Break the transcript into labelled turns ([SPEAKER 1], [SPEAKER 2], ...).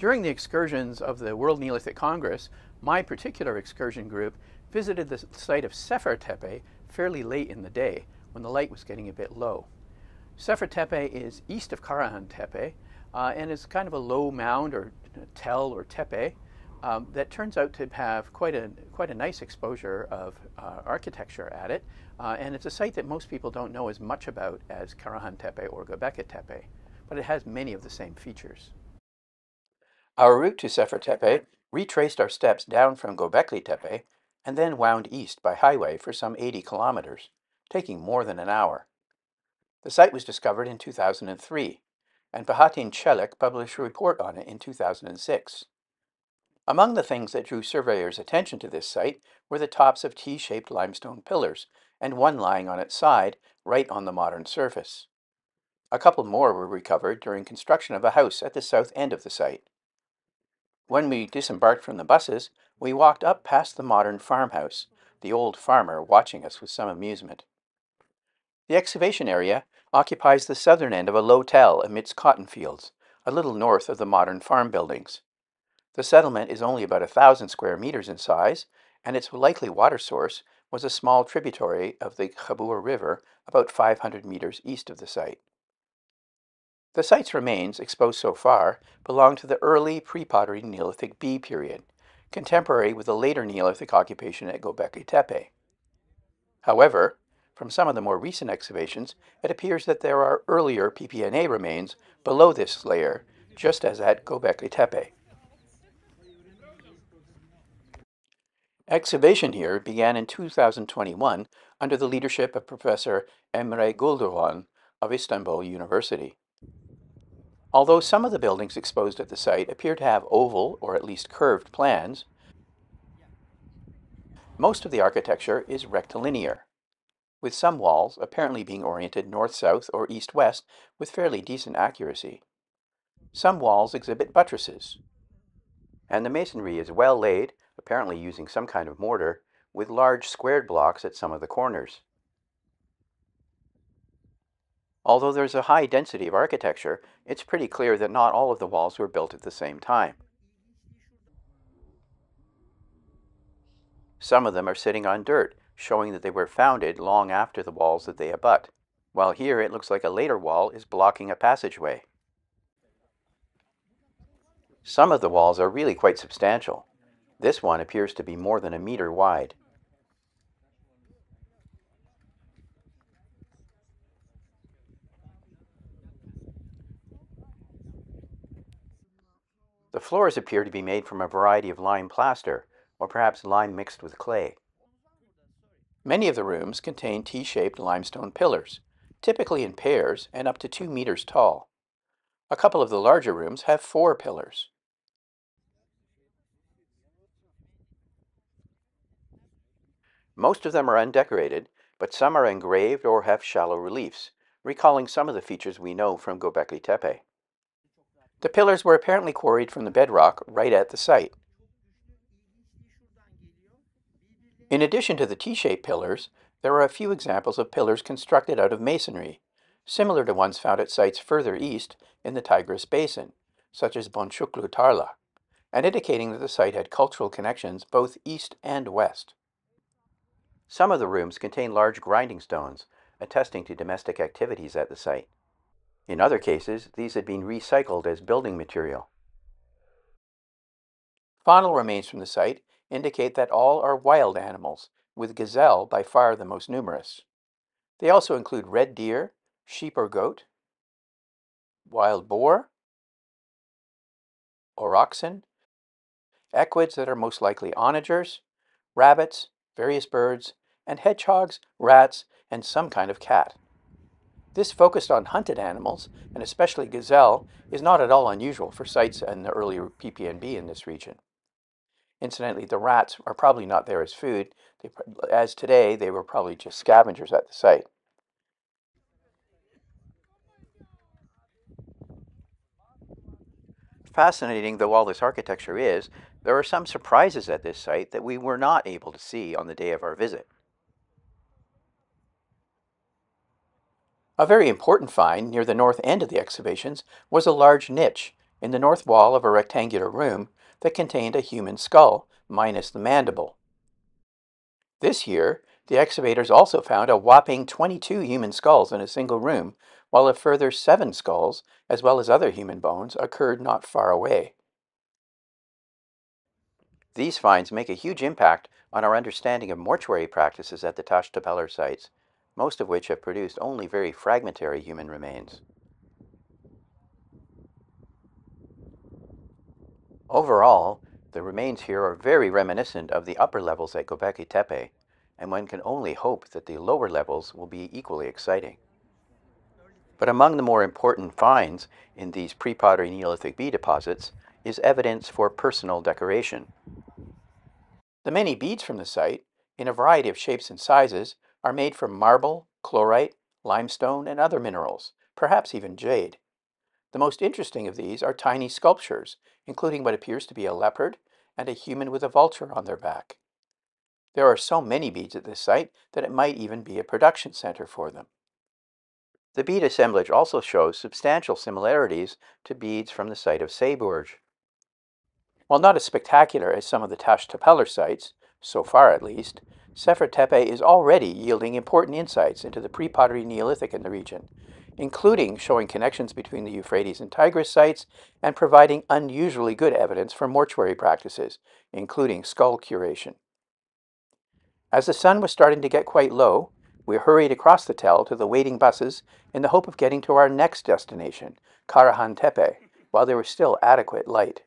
[SPEAKER 1] During the excursions of the World Neolithic Congress, my particular excursion group visited the site of Sefer Tepe fairly late in the day when the light was getting a bit low. Sefer Tepe is east of Karahan Tepe uh, and is kind of a low mound or tell or tepe um, that turns out to have quite a, quite a nice exposure of uh, architecture at it. Uh, and it's a site that most people don't know as much about as Karahan Tepe or Göbekli Tepe, but it has many of the same features. Our route to Sefer Tepe retraced our steps down from Göbekli Tepe and then wound east by highway for some 80 kilometers, taking more than an hour. The site was discovered in 2003, and Bahattin Çelik published a report on it in 2006. Among the things that drew surveyors' attention to this site were the tops of T-shaped limestone pillars, and one lying on its side, right on the modern surface. A couple more were recovered during construction of a house at the south end of the site. When we disembarked from the buses, we walked up past the modern farmhouse, the old farmer watching us with some amusement. The excavation area occupies the southern end of a low tell amidst cotton fields, a little north of the modern farm buildings. The settlement is only about a thousand square meters in size, and its likely water source was a small tributary of the Khabur River about 500 meters east of the site. The site's remains, exposed so far, belong to the early pre-pottery Neolithic B period, contemporary with the later Neolithic occupation at Göbekli Tepe. However, from some of the more recent excavations, it appears that there are earlier PPNA remains below this layer, just as at Göbekli Tepe. Excavation here began in 2021 under the leadership of Professor Emre Guldogan of Istanbul University. Although some of the buildings exposed at the site appear to have oval or at least curved plans, most of the architecture is rectilinear, with some walls apparently being oriented north-south or east-west with fairly decent accuracy. Some walls exhibit buttresses, and the masonry is well laid, apparently using some kind of mortar, with large squared blocks at some of the corners. Although there's a high density of architecture, it's pretty clear that not all of the walls were built at the same time. Some of them are sitting on dirt, showing that they were founded long after the walls that they abut, while here it looks like a later wall is blocking a passageway. Some of the walls are really quite substantial. This one appears to be more than a meter wide. Floors appear to be made from a variety of lime plaster, or perhaps lime mixed with clay. Many of the rooms contain T-shaped limestone pillars, typically in pairs and up to two meters tall. A couple of the larger rooms have four pillars. Most of them are undecorated, but some are engraved or have shallow reliefs, recalling some of the features we know from Göbekli Tepe. The pillars were apparently quarried from the bedrock right at the site. In addition to the T-shaped pillars, there are a few examples of pillars constructed out of masonry, similar to ones found at sites further east in the Tigris Basin, such as Boncuklu Tarla, and indicating that the site had cultural connections both east and west. Some of the rooms contain large grinding stones, attesting to domestic activities at the site. In other cases, these had been recycled as building material. Faunal remains from the site indicate that all are wild animals, with gazelle by far the most numerous. They also include red deer, sheep or goat, wild boar, or oxen, equids that are most likely onagers, rabbits, various birds, and hedgehogs, rats, and some kind of cat. This focused on hunted animals, and especially gazelle, is not at all unusual for sites in the earlier PPNB in this region. Incidentally, the rats are probably not there as food. They, as today, they were probably just scavengers at the site. Fascinating though all this architecture is, there are some surprises at this site that we were not able to see on the day of our visit. A very important find near the north end of the excavations was a large niche, in the north wall of a rectangular room that contained a human skull, minus the mandible. This year, the excavators also found a whopping 22 human skulls in a single room, while a further seven skulls, as well as other human bones, occurred not far away. These finds make a huge impact on our understanding of mortuary practices at the Taş Tepeler sites, most of which have produced only very fragmentary human remains. Overall, the remains here are very reminiscent of the upper levels at Göbekli Tepe, and one can only hope that the lower levels will be equally exciting. But among the more important finds in these pre-pottery Neolithic B deposits is evidence for personal decoration. The many beads from the site, in a variety of shapes and sizes, are made from marble, chlorite, limestone, and other minerals, perhaps even jade. The most interesting of these are tiny sculptures, including what appears to be a leopard and a human with a vulture on their back. There are so many beads at this site that it might even be a production center for them. The bead assemblage also shows substantial similarities to beads from the site of Sayburç. While not as spectacular as some of the Taş Tepeler sites, so far at least, Sefer Tepe is already yielding important insights into the pre-pottery Neolithic in the region, including showing connections between the Euphrates and Tigris sites and providing unusually good evidence for mortuary practices, including skull curation. As the sun was starting to get quite low, we hurried across the Tell to the waiting buses in the hope of getting to our next destination, Karahan Tepe, while there was still adequate light.